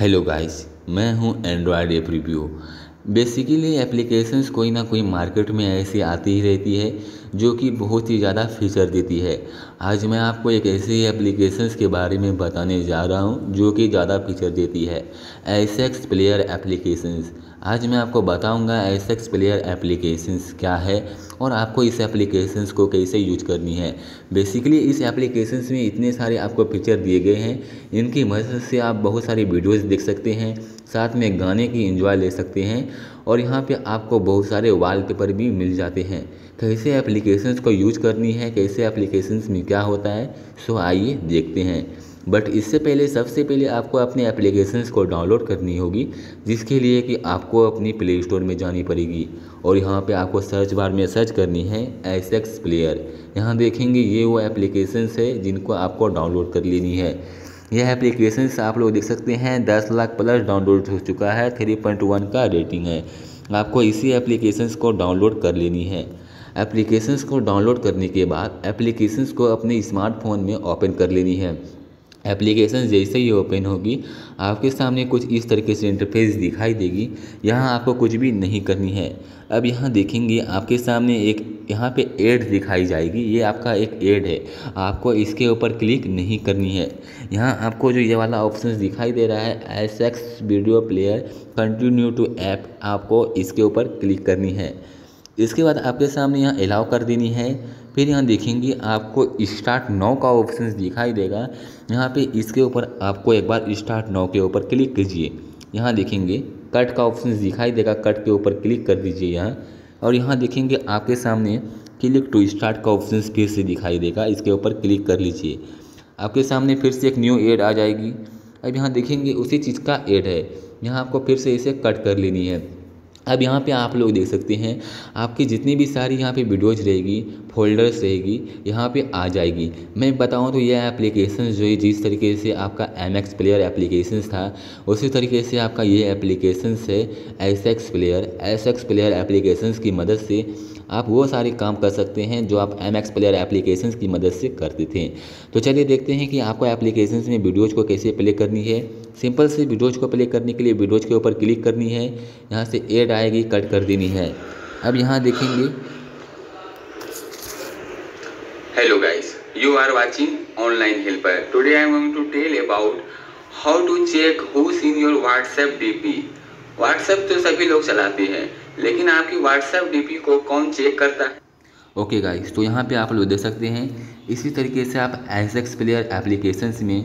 Hello guys मैं हूँ android app review basically applications कोई ना कोई मार्केट में ऐसी आती ही रहती है, जो कि बहुत ही ज़्यादा फीचर देती है। आज मैं आपको एक ऐसी एप्लीकेशंस के बारे में बताने जा रहा हूँ, जो कि ज़्यादा फीचर देती है। एसेक्स प्लेयर एप्लीकेशंस आज मैं आपको बताऊँगा एसेक्स प्लेयर एप्लीकेशंस क्या है, और आपको इस एप्लीकेशंस को कैसे यूज़ करनी है। बेसिकली इस एप्लीकेशंस में इतने सारे आपको फीचर दिए गए हैं, इनकी मदद से आप बहुत सारी वीडियोज़ देख सकते हैं साथ में गाने की इंजॉय ले सकते हैं और यहाँ पे आपको बहुत सारे वॉलपेपर भी मिल जाते हैं। कैसे एप्लीकेशंस को यूज़ करनी है, कैसे एप्लीकेशंस में क्या होता है, सो आइए देखते हैं। बट इससे पहले, सबसे पहले आपको अपने एप्लीकेशंस को डाउनलोड करनी होगी, जिसके लिए कि आपको अपनी प्ले स्टोर में जानी पड़ेगी। और यहाँ पे आपको सर्च बार में सर्च करनी है एस एक्स प्लेयर यहाँ देखेंगे ये वो एप्लीकेशंस है जिनको आपको डाउनलोड कर लेनी है। यह एप्लीकेशन आप लोग देख सकते हैं, दस लाख प्लस डाउनलोड हो चुका है थ्री पॉइंट वन का रेटिंग है। आपको इसी एप्लीकेशंस को डाउनलोड कर लेनी है। एप्लीकेशंस को डाउनलोड करने के बाद एप्लीकेशंस को अपने स्मार्टफ़ोन में ओपन कर लेनी है। एप्लीकेशन जैसे ही ओपन होगी, आपके सामने कुछ इस तरीके से इंटरफेस दिखाई देगी। यहाँ आपको कुछ भी नहीं करनी है। अब यहाँ देखेंगे, आपके सामने एक यहाँ पे ऐड दिखाई जाएगी, ये आपका एक ऐड है। आपको इसके ऊपर क्लिक नहीं करनी है। यहाँ आपको जो ये वाला ऑप्शन दिखाई दे रहा है, S X video player continue to app, आपको इसके ऊपर क्लिक करनी है। इसके बाद आपके सामने यहाँ अलाउ कर देनी है। फिर यहाँ देखेंगे आपको स्टार्ट नाउ का ऑप्शन दिखाई देगा। यहाँ पे इसके ऊपर आपको एक बार स्टार्ट नाउ के ऊपर क्लिक कीजिए। यहाँ देखेंगे कट का ऑप्शन दिखाई देगा, कट के ऊपर क्लिक कर दीजिए यहाँ। और यहाँ देखेंगे आपके सामने क्लिक टू स्टार्ट का ऑप्शन फिर से दिखाई देगा। इसके ऊपर क्लिक कर लीजिए। आपके सामने फिर से एक न्यू एड आ जाएगी। अब यहाँ देखेंगे उसी चीज़ का एड है। यहाँ आपको फिर से इसे कट कर लेनी है। अब यहाँ पे आप लोग देख सकते हैं, आपकी जितनी भी सारी यहाँ पे वीडियोज़ रहेगी फोल्डर्स रहेगी, यहाँ पे आ जाएगी। मैं बताऊँ तो यह एप्लीकेशन जो है, जिस तरीके से आपका एम एक्स प्लेयर एप्लीकेशन था, उसी तरीके से आपका ये एप्लीकेशन है S X player S X player application की मदद से आप वो सारे काम कर सकते हैं जो आप एम एक्स प्लेयर एप्लीकेशन की मदद से करते थे। तो चलिए देखते हैं कि आपको एप्लीकेशन में वीडियोज़ को कैसे प्ले करनी है। सिंपल से वीडियोज़ को प्ले करने के लिए वीडियोज़ के ऊपर क्लिक करनी है। यहाँ से एड आएगी कट कर देनी है। अब यहाँ देखेंगे। Hello guys, you are watching online helper. Today I am going to tell about how to check who's in your WhatsApp DP. तो सभी लोग चलाते हैं लेकिन आपकी व्हाट्सएप डीपी को कौन चेक करता है? ओके गाइस तो यहाँ पे आप लोग देख सकते हैं, इसी तरीके से आप एस एक्स प्लेयर एप्लीकेशंस में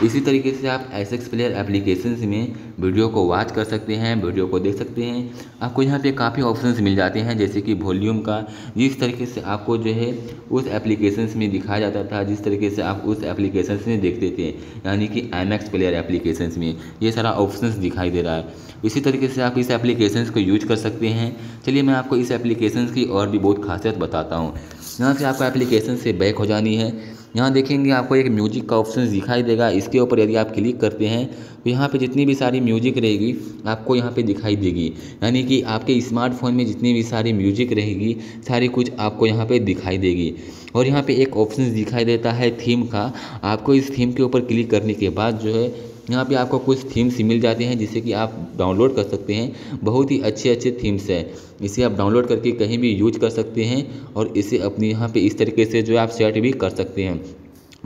इसी तरीके से आप एस एक्स प्लेयर एप्लीकेशन में वीडियो को वॉच कर सकते हैं वीडियो को देख सकते हैं। आपको यहाँ पे काफ़ी ऑप्शंस मिल जाते हैं, जैसे कि वॉल्यूम का। जिस तरीके से आपको जो है उस एप्लीकेशन में दिखाया जाता था, जिस तरीके से आप उस एप्लीकेशन में देखते थे, यानी कि एम एक्स प्लेयर एप्लीकेशन में। ये सारा ऑप्शन दिखाई दे रहा है। इसी तरीके से आप इस एप्लीकेशन को यूज़ कर सकते हैं। चलिए मैं आपको इस एप्लीकेशन की और भी बहुत खासियत बताता हूँ। यहाँ से आपको एप्लीकेशन से बैक हो जानी है। यहाँ देखेंगे आपको एक म्यूज़िक का ऑप्शन दिखाई देगा। इसके ऊपर यदि आप क्लिक करते हैं तो यहाँ पे जितनी भी सारी म्यूज़िक रहेगी, आपको यहाँ पे दिखाई देगी। यानी कि आपके स्मार्टफ़ोन में जितनी भी सारी म्यूज़िक रहेगी, सारी कुछ आपको यहाँ पे दिखाई देगी। और यहाँ पे एक ऑप्शन दिखाई देता है थीम का। आपको इस थीम के ऊपर क्लिक करने के बाद जो है यहाँ पे आपको कुछ थीम्स मिल जाते हैं जिसे कि आप डाउनलोड कर सकते हैं। बहुत ही अच्छे अच्छे थीम्स हैं। इसे आप डाउनलोड करके कहीं भी यूज़ कर सकते हैं और इसे अपने यहाँ पे इस तरीके से जो आप सेट भी कर सकते हैं।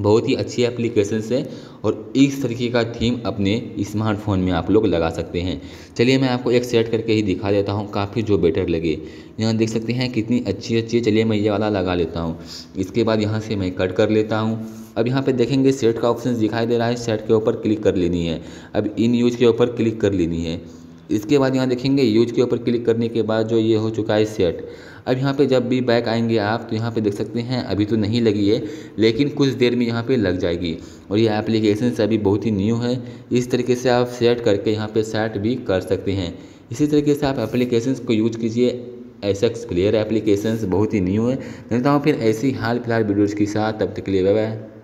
बहुत ही अच्छी एप्लीकेशन है और इस तरीके का थीम अपने स्मार्टफ़ोन में आप लोग लगा सकते हैं। चलिए मैं आपको एक सेट करके ही दिखा देता हूँ। काफ़ी जो बेटर लगे। यहाँ देख सकते हैं कितनी अच्छी अच्छी चलिए मैं ये वाला लगा लेता हूँ। इसके बाद यहाँ से मैं कट कर लेता हूँ। अब यहाँ पे देखेंगे सेट का ऑप्शन दिखाई दे रहा है। सेट के ऊपर क्लिक कर लेनी है। अब इन यूज़ के ऊपर क्लिक कर लेनी है। इसके बाद यहाँ देखेंगे यूज़ के ऊपर क्लिक करने के बाद जो ये हो चुका है सेट अब यहाँ पे जब भी बैक आएँगे आप तो यहाँ पे देख सकते हैं, अभी तो नहीं लगी है, लेकिन कुछ देर में यहाँ पे लग जाएगी। और ये एप्लीकेशन से अभी बहुत ही न्यू है। इस तरीके से आप सेट करके यहाँ पे सेट भी कर सकते हैं। इसी तरीके से आप एप्लीकेशन को यूज़ कीजिए। एस क्लियर एप्लीकेशन बहुत ही न्यू है। मिलता हूँ फिर ऐसी हाल फ़िलहाल वीडियोज़ के साथ, तब तक के लिए बाय